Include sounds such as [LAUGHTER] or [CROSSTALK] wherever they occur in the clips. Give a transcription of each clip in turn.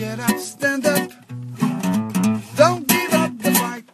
Get up, stand up. Don't give up the fight.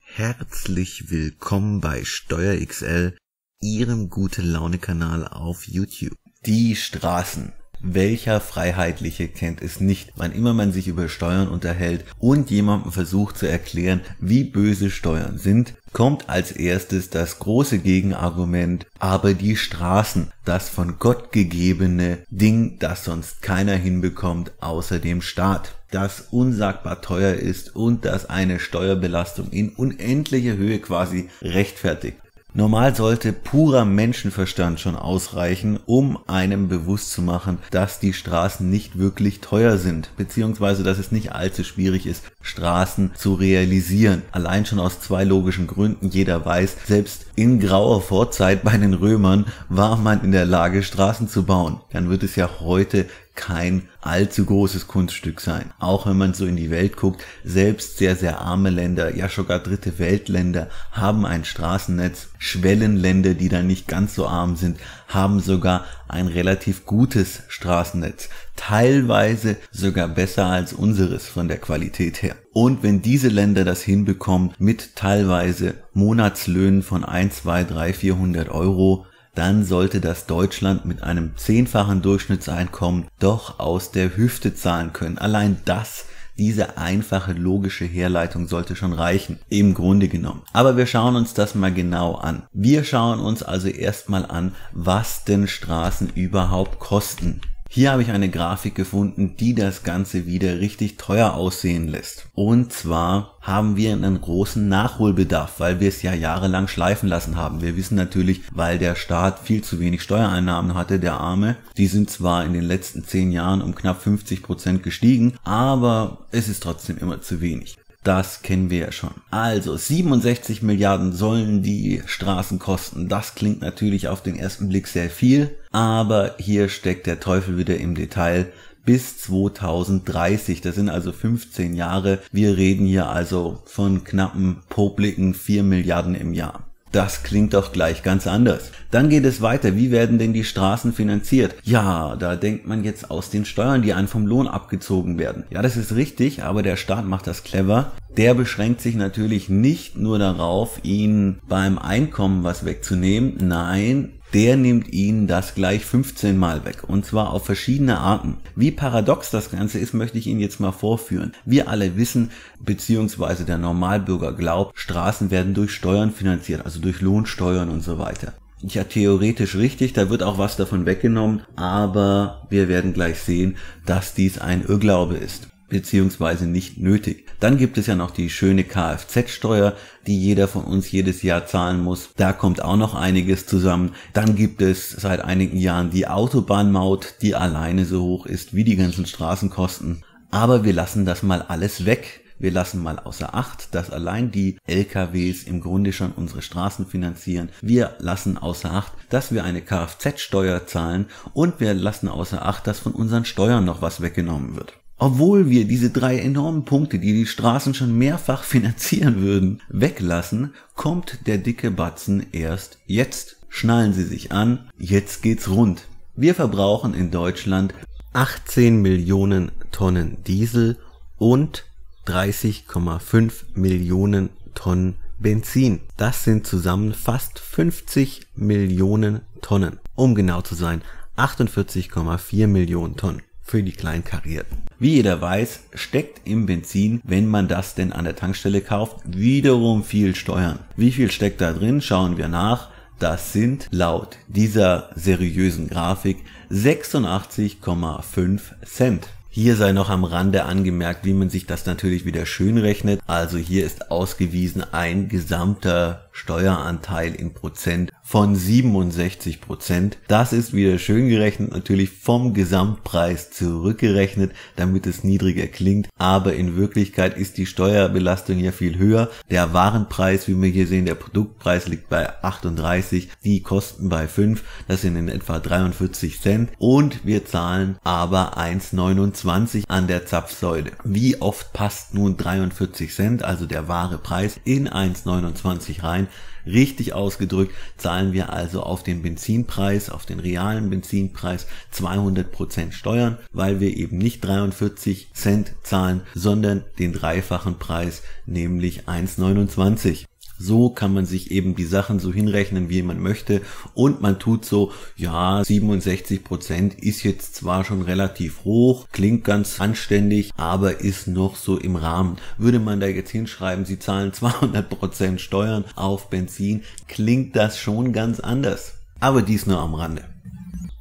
Herzlich willkommen bei Steuer XL, Ihrem gute Laune Kanal auf YouTube. Die Straßen. Welcher Freiheitliche kennt es nicht, wann immer man sich über Steuern unterhält und jemandem versucht zu erklären, wie böse Steuern sind, kommt als erstes das große Gegenargument, aber die Straßen, das von Gott gegebene Ding, das sonst keiner hinbekommt außer dem Staat, das unsagbar teuer ist und das eine Steuerbelastung in unendlicher Höhe quasi rechtfertigt. Normal sollte purer Menschenverstand schon ausreichen, um einem bewusst zu machen, dass die Straßen nicht wirklich teuer sind, beziehungsweise dass es nicht allzu schwierig ist, Straßen zu realisieren. Allein schon aus zwei logischen Gründen. Jeder weiß, selbst in grauer Vorzeit bei den Römern war man in der Lage, Straßen zu bauen. Dann wird es ja heute kein allzu großes Kunststück sein. Auch wenn man so in die Welt guckt, selbst sehr, sehr arme Länder, ja sogar dritte Weltländer haben ein Straßennetz. Schwellenländer, die dann nicht ganz so arm sind, haben sogar ein relativ gutes Straßennetz. Teilweise sogar besser als unseres von der Qualität her. Und wenn diese Länder das hinbekommen mit teilweise Monatslöhnen von 1, 2, 3, 400 Euro, dann sollte das Deutschland mit einem zehnfachen Durchschnittseinkommen doch aus der Hüfte zahlen können. Allein das diese einfache logische Herleitung sollte schon reichen, im Grunde genommen. Aber wir schauen uns das mal genau an. Wir schauen uns also erstmal an, was denn Straßen überhaupt kosten. Hier habe ich eine Grafik gefunden, die das Ganze wieder richtig teuer aussehen lässt. Und zwar haben wir einen großen Nachholbedarf, weil wir es ja jahrelang schleifen lassen haben. Wir wissen natürlich, weil der Staat viel zu wenig Steuereinnahmen hatte, der Arme. Die sind zwar in den letzten zehn Jahren um knapp 50 Prozent gestiegen, aber es ist trotzdem immer zu wenig. Das kennen wir ja schon. Also 67 Milliarden sollen die Straßen kosten. Das klingt natürlich auf den ersten Blick sehr viel, aber hier steckt der Teufel wieder im Detail. Bis 2030, das sind also 15 Jahre. Wir reden hier also von knappen popligen 4 Milliarden im Jahr. Das klingt doch gleich ganz anders. Dann geht es weiter. Wie werden denn die Straßen finanziert? Ja, da denkt man jetzt aus den Steuern, die einen vom Lohn abgezogen werden. Ja, das ist richtig, aber der Staat macht das clever. Der beschränkt sich natürlich nicht nur darauf, ihnen beim Einkommen was wegzunehmen. Nein, der nimmt ihnen das gleich 15 Mal weg. Und zwar auf verschiedene Arten. Wie paradox das Ganze ist, möchte ich Ihnen jetzt mal vorführen. Wir alle wissen, beziehungsweise der Normalbürger glaubt, Straßen werden durch Steuern finanziert, also durch Lohnsteuern und so weiter. Ja, theoretisch richtig, da wird auch was davon weggenommen, aber wir werden gleich sehen, dass dies ein Irrglaube ist beziehungsweise nicht nötig. Dann gibt es ja noch die schöne Kfz-Steuer, die jeder von uns jedes Jahr zahlen muss. Da kommt auch noch einiges zusammen. Dann gibt es seit einigen Jahren die Autobahnmaut, die alleine so hoch ist wie die ganzen Straßenkosten. Aber wir lassen das mal alles weg. Wir lassen mal außer Acht, dass allein die LKWs im Grunde schon unsere Straßen finanzieren. Wir lassen außer Acht, dass wir eine Kfz-Steuer zahlen und wir lassen außer Acht, dass von unseren Steuern noch was weggenommen wird. Obwohl wir diese drei enormen Punkte, die die Straßen schon mehrfach [LAUGHS] finanzieren würden, weglassen, kommt der dicke Batzen erst jetzt. Schnallen Sie sich an, jetzt geht's rund. Wir verbrauchen in Deutschland 18 Millionen Tonnen Diesel und 30,5 Millionen Tonnen Benzin. Das sind zusammen fast 50 Millionen Tonnen. Um genau zu sein, 48,4 Millionen Tonnen für die Kleinkarierten. Wie jeder weiß, steckt im Benzin, wenn man das denn an der Tankstelle kauft, wiederum viel Steuern. Wie viel steckt da drin? Schauen wir nach. Das sind laut dieser seriösen Grafik 86,5 Cent. Hier sei noch am Rande angemerkt, wie man sich das natürlich wieder schön rechnet. Also hier ist ausgewiesen ein gesamter Steueranteil in Prozent von 67 Prozent. Das ist wieder schön gerechnet, natürlich vom Gesamtpreis zurückgerechnet, damit es niedriger klingt. Aber in Wirklichkeit ist die Steuerbelastung ja viel höher. Der Warenpreis, wie wir hier sehen, der Produktpreis liegt bei 38, die Kosten bei 5, das sind in etwa 43 Cent. Und wir zahlen aber 1,29 an der Zapfsäule. Wie oft passt nun 43 Cent, also der wahre Preis, in 1,29 rein? Richtig ausgedrückt zahlen wir also auf den Benzinpreis, auf den realen Benzinpreis 200% Steuern, weil wir eben nicht 43 Cent zahlen, sondern den dreifachen Preis, nämlich 1,29. So kann man sich eben die Sachen so hinrechnen, wie man möchte. Und man tut so, ja, 67 Prozent ist jetzt zwar schon relativ hoch, klingt ganz anständig, aber ist noch so im Rahmen. Würde man da jetzt hinschreiben, sie zahlen 200 Prozent Steuern auf Benzin, klingt das schon ganz anders. Aber dies nur am Rande.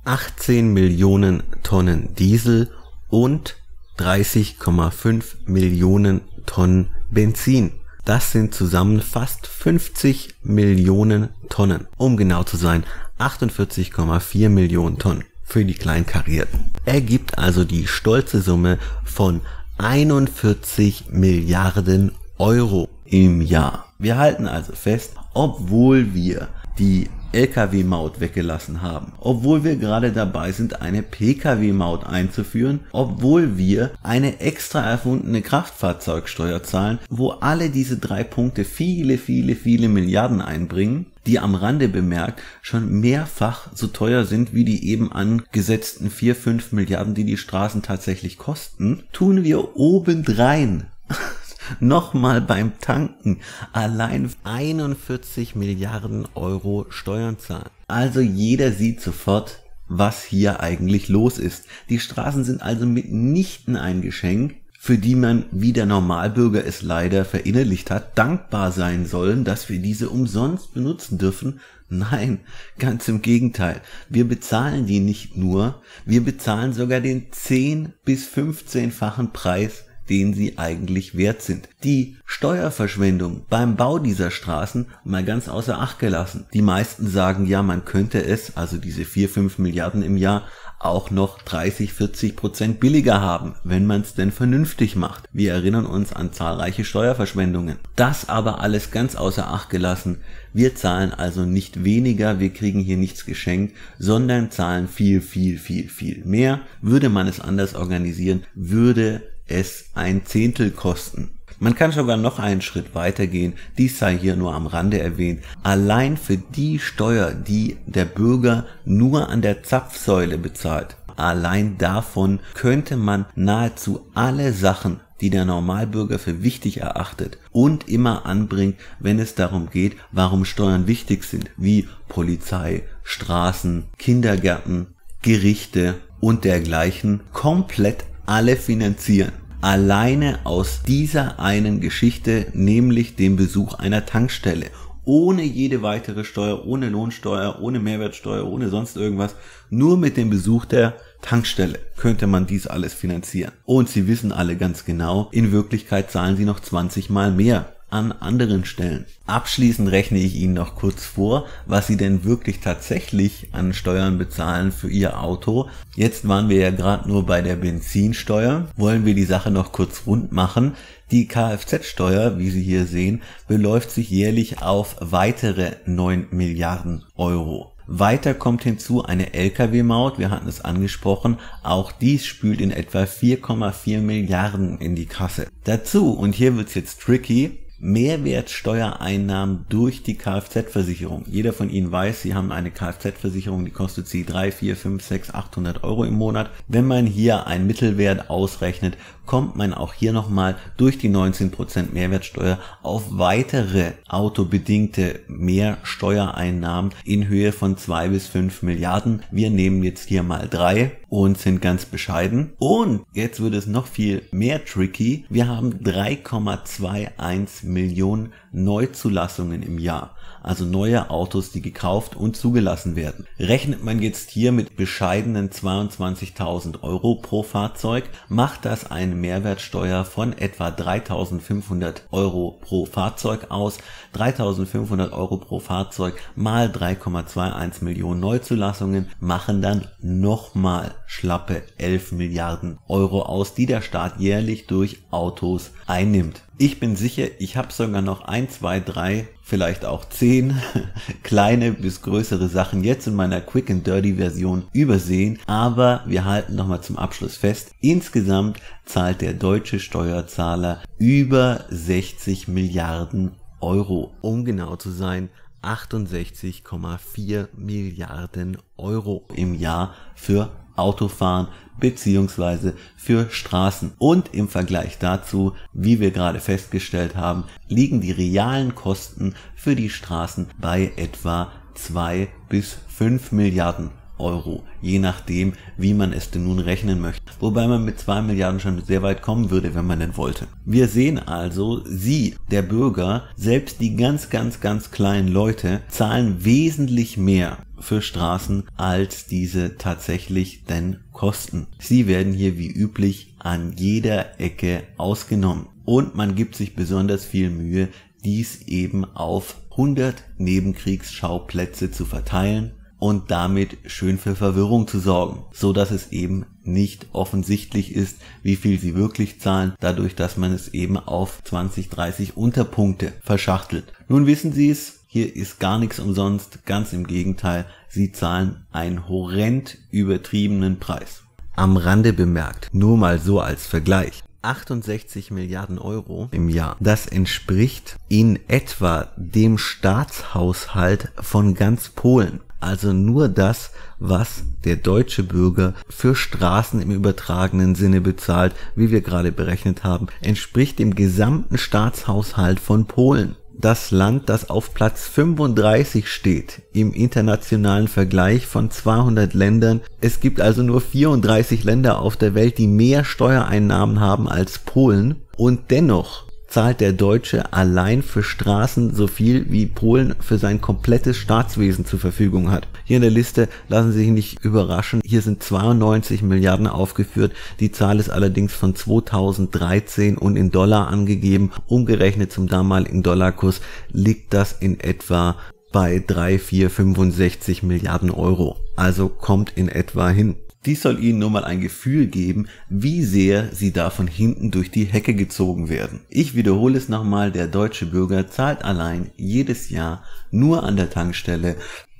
18 Millionen Tonnen Diesel und 30,5 Millionen Tonnen Benzin. Das sind zusammen fast 50 Millionen Tonnen. Um genau zu sein, 48,4 Millionen Tonnen für die Kleinkarierten. Ergibt also die stolze Summe von 41 Milliarden Euro im Jahr. Wir halten also fest, obwohl wir die Lkw-Maut weggelassen haben, obwohl wir gerade dabei sind, eine Pkw-Maut einzuführen, obwohl wir eine extra erfundene Kraftfahrzeugsteuer zahlen, wo alle diese drei Punkte viele, viele, viele Milliarden einbringen, die am Rande bemerkt schon mehrfach so teuer sind wie die eben angesetzten 4, 5 Milliarden, die die Straßen tatsächlich kosten, tun wir obendrein [LAUGHS] nochmal beim Tanken allein 41 Milliarden Euro Steuern zahlen. Also jeder sieht sofort, was hier eigentlich los ist. Die Straßen sind also mitnichten ein Geschenk, für die man, wie der Normalbürger es leider verinnerlicht hat, dankbar sein sollen, dass wir diese umsonst benutzen dürfen. Nein, ganz im Gegenteil. Wir bezahlen die nicht nur, wir bezahlen sogar den 10 bis 15-fachen Preis den sie eigentlich wert sind. Die Steuerverschwendung beim Bau dieser Straßen mal ganz außer Acht gelassen. Die meisten sagen ja, man könnte es, also diese 4, 5 Milliarden im Jahr, auch noch 30, 40 Prozent billiger haben, wenn man es denn vernünftig macht. Wir erinnern uns an zahlreiche Steuerverschwendungen. Das aber alles ganz außer Acht gelassen. Wir zahlen also nicht weniger, wir kriegen hier nichts geschenkt, sondern zahlen viel, viel, viel, viel mehr. Würde man es anders organisieren, würde es ein Zehntel kosten. Man kann sogar noch einen Schritt weitergehen, dies sei hier nur am Rande erwähnt. Allein für die Steuer, die der Bürger nur an der Zapfsäule bezahlt, allein davon könnte man nahezu alle Sachen, die der Normalbürger für wichtig erachtet und immer anbringt, wenn es darum geht, warum Steuern wichtig sind, wie Polizei, Straßen, Kindergärten, Gerichte und dergleichen, komplett alle finanzieren alleine aus dieser einen Geschichte, nämlich dem Besuch einer Tankstelle. Ohne jede weitere Steuer, ohne Lohnsteuer, ohne Mehrwertsteuer, ohne sonst irgendwas. Nur mit dem Besuch der Tankstelle könnte man dies alles finanzieren. Und Sie wissen alle ganz genau, in Wirklichkeit zahlen Sie noch 20 mal mehr an anderen Stellen. Abschließend rechne ich Ihnen noch kurz vor, was Sie denn wirklich tatsächlich an Steuern bezahlen für Ihr Auto. Jetzt waren wir ja gerade nur bei der Benzinsteuer. Wollen wir die Sache noch kurz rund machen. Die Kfz-Steuer, wie Sie hier sehen, beläuft sich jährlich auf weitere 9 Milliarden Euro. Weiter kommt hinzu eine Lkw-Maut, wir hatten es angesprochen, auch dies spült in etwa 4,4 Milliarden in die Kasse. Dazu, und hier wird's jetzt tricky, Mehrwertsteuereinnahmen durch die Kfz-Versicherung. Jeder von Ihnen weiß, Sie haben eine Kfz-Versicherung, die kostet Sie 3, 4, 5, 6, 800 Euro im Monat. Wenn man hier einen Mittelwert ausrechnet, kommt man auch hier nochmal durch die 19% Mehrwertsteuer auf weitere autobedingte Mehrsteuereinnahmen in Höhe von 2 bis 5 Milliarden. Wir nehmen jetzt hier mal drei und sind ganz bescheiden. Und jetzt wird es noch viel mehr tricky. Wir haben 3,21 Millionen Neuzulassungen im Jahr also neue Autos, die gekauft und zugelassen werden. Rechnet man jetzt hier mit bescheidenen 22.000 Euro pro Fahrzeug, macht das eine Mehrwertsteuer von etwa 3.500 Euro pro Fahrzeug aus. 3.500 Euro pro Fahrzeug mal 3,21 Millionen Neuzulassungen machen dann nochmal schlappe 11 Milliarden Euro aus, die der Staat jährlich durch Autos einnimmt. Ich bin sicher, ich habe sogar noch ein, zwei, drei, vielleicht auch zehn [LAUGHS] kleine bis größere Sachen jetzt in meiner Quick and Dirty Version übersehen. Aber wir halten nochmal zum Abschluss fest. Insgesamt zahlt der deutsche Steuerzahler über 60 Milliarden Euro. Um genau zu sein, 68,4 Milliarden Euro im Jahr für Autofahren beziehungsweise für Straßen. Und im Vergleich dazu, wie wir gerade festgestellt haben, liegen die realen Kosten für die Straßen bei etwa 2 bis 5 Milliarden Euro, je nachdem, wie man es denn nun rechnen möchte. Wobei man mit 2 Milliarden schon sehr weit kommen würde, wenn man denn wollte. Wir sehen also, Sie, der Bürger, selbst die ganz, ganz, ganz kleinen Leute, zahlen wesentlich mehr für Straßen, als diese tatsächlich denn kosten. Sie werden hier wie üblich an jeder Ecke ausgenommen. Und man gibt sich besonders viel Mühe, dies eben auf 100 Nebenkriegsschauplätze zu verteilen und damit schön für Verwirrung zu sorgen, so dass es eben nicht offensichtlich ist, wie viel sie wirklich zahlen, dadurch, dass man es eben auf 20, 30 Unterpunkte verschachtelt. Nun wissen Sie es, hier ist gar nichts umsonst, ganz im Gegenteil, Sie zahlen einen horrend übertriebenen Preis. Am Rande bemerkt, nur mal so als Vergleich. 68 Milliarden Euro im Jahr. Das entspricht in etwa dem Staatshaushalt von ganz Polen. Also nur das, was der deutsche Bürger für Straßen im übertragenen Sinne bezahlt, wie wir gerade berechnet haben, entspricht dem gesamten Staatshaushalt von Polen. Das Land, das auf Platz 35 steht im internationalen Vergleich von 200 Ländern. Es gibt also nur 34 Länder auf der Welt, die mehr Steuereinnahmen haben als Polen. Und dennoch zahlt der Deutsche allein für Straßen so viel wie Polen für sein komplettes Staatswesen zur Verfügung hat. Hier in der Liste lassen Sie sich nicht überraschen. Hier sind 92 Milliarden aufgeführt. Die Zahl ist allerdings von 2013 und in Dollar angegeben. Umgerechnet zum damaligen Dollarkurs liegt das in etwa bei 3, 4, 65 Milliarden Euro. Also kommt in etwa hin. Dies soll Ihnen nur mal ein Gefühl geben, wie sehr Sie da von hinten durch die Hecke gezogen werden. Ich wiederhole es nochmal, der deutsche Bürger zahlt allein jedes Jahr nur an der Tankstelle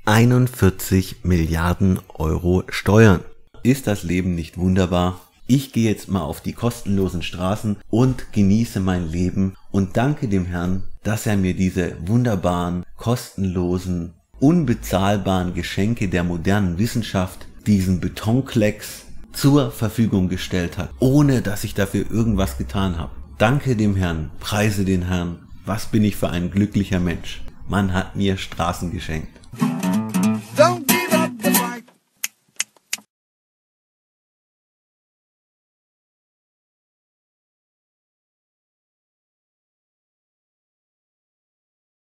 41 Milliarden Euro Steuern. Ist das Leben nicht wunderbar? Ich gehe jetzt mal auf die kostenlosen Straßen und genieße mein Leben und danke dem Herrn, dass er mir diese wunderbaren, kostenlosen, unbezahlbaren Geschenke der modernen Wissenschaft diesen Betonklecks zur Verfügung gestellt hat, ohne dass ich dafür irgendwas getan habe. Danke dem Herrn, preise den Herrn. Was bin ich für ein glücklicher Mensch. Man hat mir Straßen geschenkt.